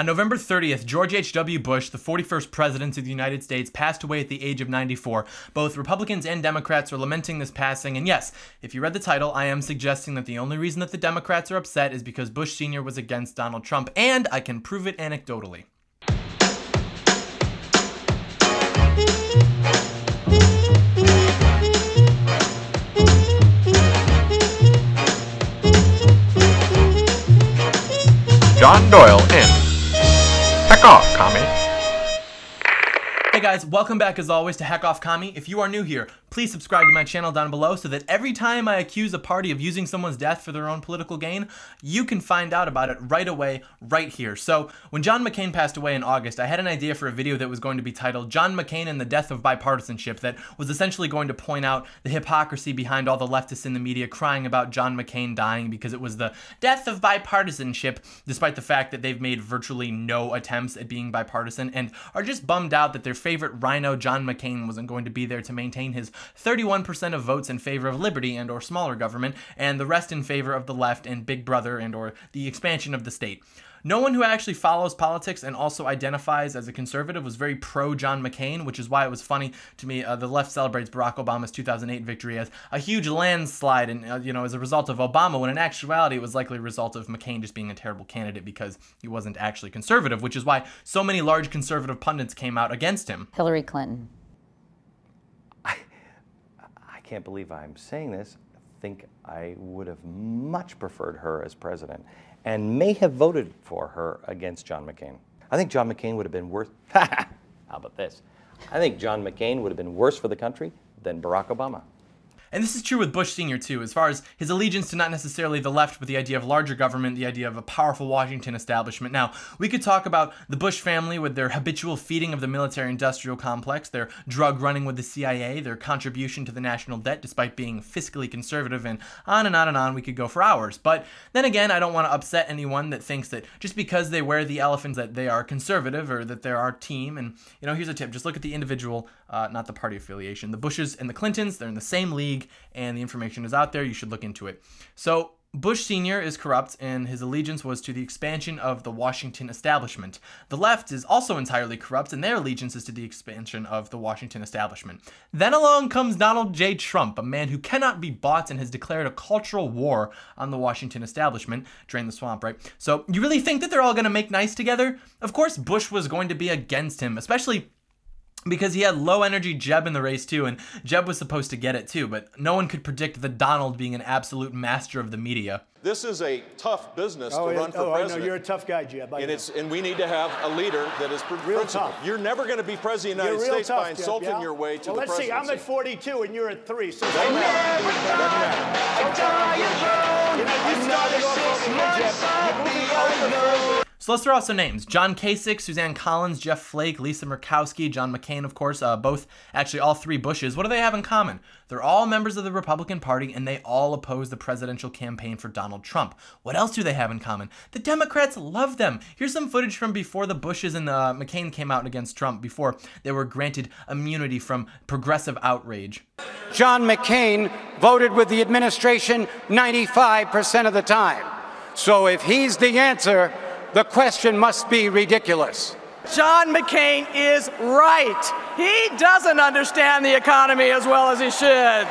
On November 30th, George H.W. Bush, the 41st President of the United States, passed away at the age of 94. Both Republicans and Democrats are lamenting this passing, and yes, if you read the title, I am suggesting that the only reason that the Democrats are upset is because Bush Sr. was against Donald Trump, and I can prove it anecdotally. Off, commie. Hey guys, welcome back as always to Heck Off Commie. If you are new here, please subscribe to my channel down below so that every time I accuse a party of using someone's death for their own political gain, you can find out about it right away, right here. So, when John McCain passed away in August, I had an idea for a video that was going to be titled John McCain and the Death of Bipartisanship that was essentially going to point out the hypocrisy behind all the leftists in the media crying about John McCain dying because it was the death of bipartisanship, despite the fact that they've made virtually no attempts at being bipartisan and are just bummed out that their favorite RINO, John McCain, wasn't going to be there to maintain his 31% of votes in favor of liberty and or smaller government, and the rest in favor of the left and Big Brother and or the expansion of the state. No one who actually follows politics and also identifies as a conservative was very pro John McCain, which is why it was funny to me. Uh, the left celebrates Barack Obama's 2008 victory as a huge landslide, and uh, you know, as a result of Obama, when in actuality it was likely a result of McCain just being a terrible candidate because he wasn't actually conservative, which is why so many large conservative pundits came out against him. Hillary Clinton. Can't believe I'm saying this. I think I would have much preferred her as president and may have voted for her against John McCain. I think John McCain would have been worse. How about this? I think John McCain would have been worse for the country than Barack Obama. And this is true with Bush Sr., too, as far as his allegiance to not necessarily the left, but the idea of larger government, the idea of a powerful Washington establishment. Now, we could talk about the Bush family with their habitual feeding of the military industrial complex, their drug running with the CIA, their contribution to the national debt despite being fiscally conservative, and on and on and on we could go for hours. But then again, I don't want to upset anyone that thinks that just because they wear the elephants that they are conservative or that they're our team. And, you know, here's a tip just look at the individual, uh, not the party affiliation. The Bushes and the Clintons, they're in the same league league, and the information is out there. You should look into it. So, Bush Sr. is corrupt, and his allegiance was to the expansion of the Washington establishment. The left is also entirely corrupt, and their allegiance is to the expansion of the Washington establishment. Then along comes Donald J. Trump, a man who cannot be bought and has declared a cultural war on the Washington establishment. Drain the swamp, right? So, you really think that they're all going to make nice together? Of course, Bush was going to be against him, especially because he had low energy Jeb in the race too, and Jeb was supposed to get it too, but no one could predict the Donald being an absolute master of the media. This is a tough business oh, to run for oh, president. I know you're a tough guy, Jeb. I and know. it's and we need to have a leader that is real tough. You're never going to be president of the United States tough, by insulting Jeb, yeah? your way to well, the let's presidency. see. I'm at 42 and you're at three. So Doesn't matter. Doesn't matter. You know, you started off over here, Jeb. You're moving over So let's throw out some names. John Kasich, Susan Collins, Jeff Flake, Lisa Murkowski, John McCain, of course, uh, both, actually all three Bushes. What do they have in common? They're all members of the Republican Party and they all oppose the presidential campaign for Donald Trump. What else do they have in common? The Democrats love them. Here's some footage from before the Bushes and uh, McCain came out against Trump, before they were granted immunity from progressive outrage. John McCain voted with the administration 95% of the time. So if he's the answer, the question must be ridiculous. John McCain is right. He doesn't understand the economy as well as he should.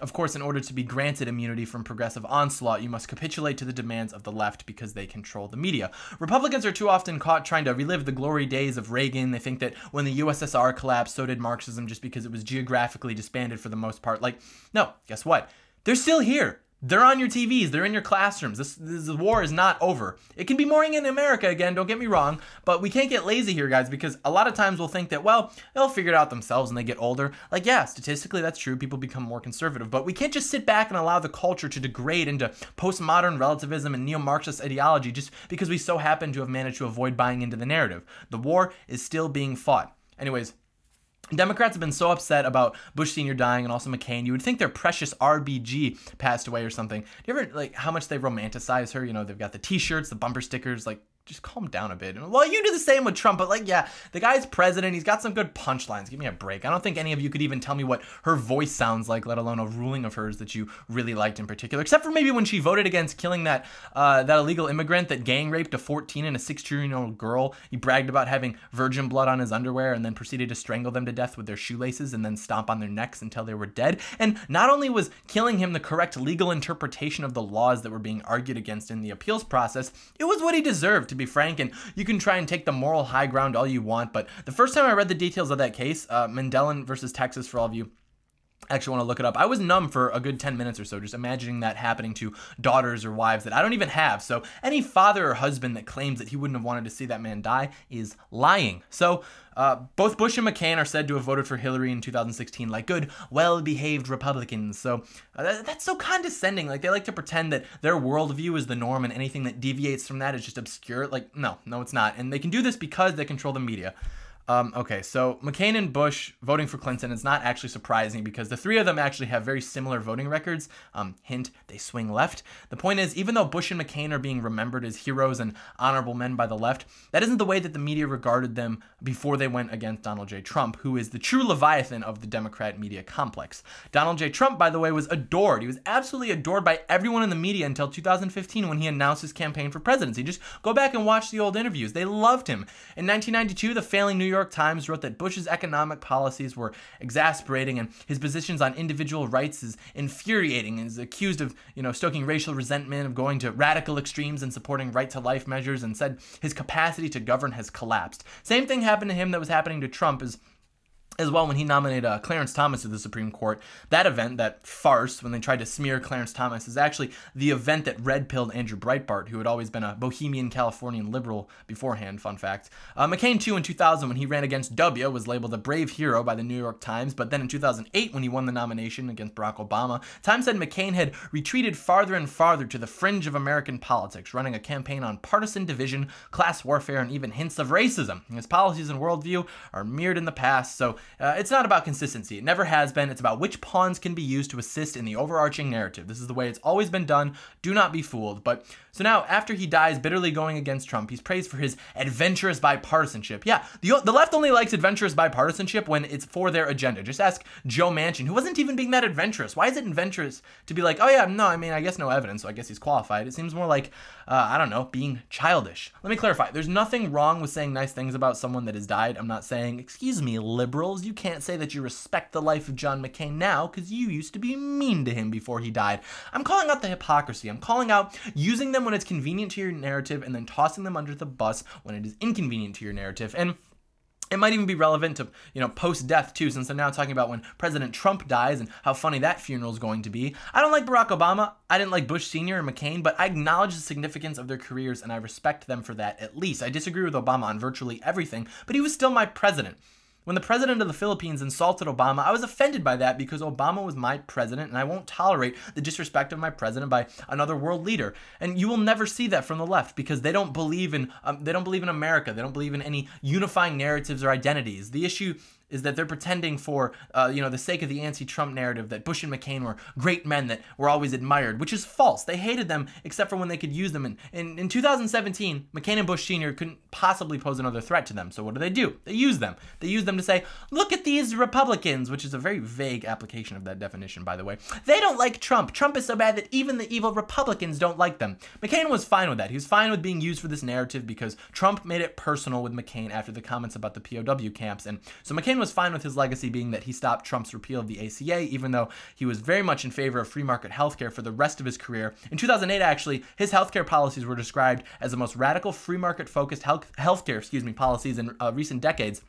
Of course, in order to be granted immunity from progressive onslaught, you must capitulate to the demands of the left because they control the media. Republicans are too often caught trying to relive the glory days of Reagan. They think that when the USSR collapsed, so did Marxism just because it was geographically disbanded for the most part. Like, no, guess what? They're still here. They're on your TVs. They're in your classrooms. This, this war is not over. It can be boring in America again, don't get me wrong, but we can't get lazy here, guys, because a lot of times we'll think that, well, they'll figure it out themselves when they get older. Like, yeah, statistically that's true. People become more conservative, but we can't just sit back and allow the culture to degrade into postmodern relativism and neo-Marxist ideology just because we so happen to have managed to avoid buying into the narrative. The war is still being fought. Anyways, Democrats have been so upset about Bush Sr. dying and also McCain. You would think their precious RBG passed away or something. Do you ever like how much they romanticize her? You know, they've got the T-shirts, the bumper stickers. Like, just calm down a bit. Well, you do the same with Trump, but like, yeah, the guy's president. He's got some good punchlines. Give me a break. I don't think any of you could even tell me what her voice sounds like, let alone a ruling of hers that you really liked in particular. Except for maybe when she voted against killing that uh, that illegal immigrant that gang raped a 14 and a 16 year old girl. He bragged about having virgin blood on his underwear and then proceeded to strangle them to death with their shoelaces and then stomp on their necks until they were dead. And not only was killing him the correct legal interpretation of the laws that were being argued against in the appeals process, it was what he deserved to be frank, and you can try and take the moral high ground all you want, but the first time I read the details of that case, uh, versus Texas, for all of you actually want to look it up. I was numb for a good 10 minutes or so, just imagining that happening to daughters or wives that I don't even have. So any father or husband that claims that he wouldn't have wanted to see that man die is lying. So uh, both Bush and McCain are said to have voted for Hillary in 2016 like good, well behaved Republicans. So uh, that, that's so condescending. Like they like to pretend that their worldview is the norm and anything that deviates from that is just obscure. Like, no, no, it's not. And they can do this because they control the media. Um, okay, so McCain and Bush voting for Clinton is not actually surprising because the three of them actually have very similar voting records. Um, hint, they swing left. The point is, even though Bush and McCain are being remembered as heroes and honorable men by the left, that isn't the way that the media regarded them before they went against Donald J. Trump, who is the true leviathan of the Democrat media complex. Donald J. Trump, by the way, was adored. He was absolutely adored by everyone in the media until 2015 when he announced his campaign for presidency. Just go back and watch the old interviews. They loved him. In 1992, the failing New York York Times wrote that Bush's economic policies were exasperating and his positions on individual rights is infuriating and is accused of, you know, stoking racial resentment, of going to radical extremes and supporting right to life measures and said his capacity to govern has collapsed. Same thing happened to him that was happening to Trump is as well when he nominated uh, Clarence Thomas to the Supreme Court. That event, that farce, when they tried to smear Clarence Thomas, is actually the event that red pilled Andrew Breitbart, who had always been a bohemian Californian liberal beforehand. Fun fact. Uh, McCain, too, in 2000, when he ran against W, was labeled a brave hero by the New York Times. But then in 2008, when he won the nomination against Barack Obama, Time said McCain had retreated farther and farther to the fringe of American politics, running a campaign on partisan division, class warfare, and even hints of racism. His policies and worldview are mirrored in the past, so uh, it's not about consistency. It never has been. It's about which pawns can be used to assist in the overarching narrative. This is the way it's always been done. Do not be fooled. But so now, after he dies bitterly going against Trump, he's praised for his adventurous bipartisanship. Yeah, the, the left only likes adventurous bipartisanship when it's for their agenda. Just ask Joe Manchin, who wasn't even being that adventurous. Why is it adventurous to be like, oh yeah, no, I mean, I guess no evidence, so I guess he's qualified? It seems more like, uh, I don't know, being childish. Let me clarify. There's nothing wrong with saying nice things about someone that has died. I'm not saying, excuse me, liberals, you can't say that you respect the life of John McCain now because you used to be mean to him before he died. I'm calling out the hypocrisy. I'm calling out using them when it's convenient to your narrative and then tossing them under the bus when it is inconvenient to your narrative. And it might even be relevant to, you know, post-death too, since I'm now talking about when President Trump dies and how funny that funeral is going to be. I don't like Barack Obama. I didn't like Bush Sr. and McCain, but I acknowledge the significance of their careers and I respect them for that at least. I disagree with Obama on virtually everything, but he was still my president. When the president of the Philippines insulted Obama, I was offended by that because Obama was my president and I won't tolerate the disrespect of my president by another world leader. And you will never see that from the left because they don't believe in um, they don't believe in America. They don't believe in any unifying narratives or identities. The issue is that they're pretending for uh, you know the sake of the anti-Trump narrative that Bush and McCain were great men that were always admired, which is false. They hated them except for when they could use them. And in, in 2017, McCain and Bush Sr. couldn't possibly pose another threat to them. So what do they do? They use them. They use them to say, look at these Republicans, which is a very vague application of that definition, by the way. They don't like Trump. Trump is so bad that even the evil Republicans don't like them. McCain was fine with that. He was fine with being used for this narrative because Trump made it personal with McCain after the comments about the POW camps. And so McCain was fine with his legacy being that he stopped Trump's repeal of the ACA, even though he was very much in favor of free market healthcare for the rest of his career. In 2008, actually, his healthcare policies were described as the most radical free market focused health healthcare, excuse me, policies in uh, recent decades.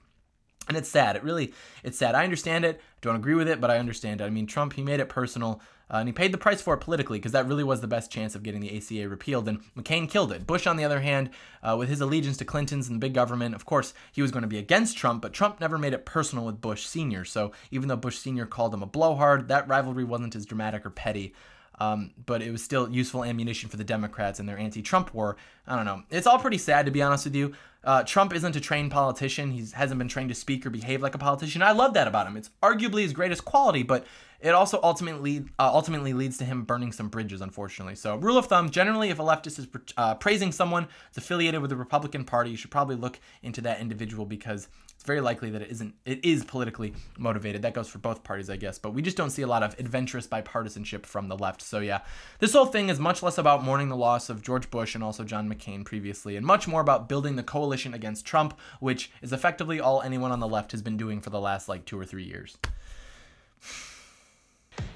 And it's sad. It really, it's sad. I understand it. Don't agree with it, but I understand it. I mean, Trump, he made it personal. Uh, and he paid the price for it politically because that really was the best chance of getting the ACA repealed. And McCain killed it. Bush, on the other hand, uh, with his allegiance to Clinton's and the big government, of course, he was going to be against Trump, but Trump never made it personal with Bush Sr. So even though Bush Sr. called him a blowhard, that rivalry wasn't as dramatic or petty. Um, but it was still useful ammunition for the Democrats in their anti Trump war. I don't know. It's all pretty sad, to be honest with you. Uh, Trump isn't a trained politician. He hasn't been trained to speak or behave like a politician. I love that about him. It's arguably his greatest quality, but it also ultimately uh, ultimately leads to him burning some bridges, unfortunately. So, rule of thumb: generally, if a leftist is uh, praising someone that's affiliated with the Republican Party, you should probably look into that individual because it's very likely that it isn't it is politically motivated. That goes for both parties, I guess. But we just don't see a lot of adventurous bipartisanship from the left. So yeah, this whole thing is much less about mourning the loss of George Bush and also John McCain previously, and much more about building the coalition against Trump, which is effectively all anyone on the left has been doing for the last like two or three years.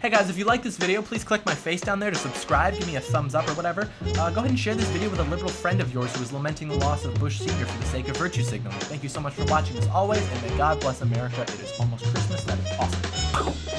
Hey guys, if you like this video, please click my face down there to subscribe, give me a thumbs up or whatever. Uh, go ahead and share this video with a liberal friend of yours who is lamenting the loss of Bush Sr. for the sake of virtue signaling. Thank you so much for watching as always, and may God bless America. It is almost Christmas. That is awesome.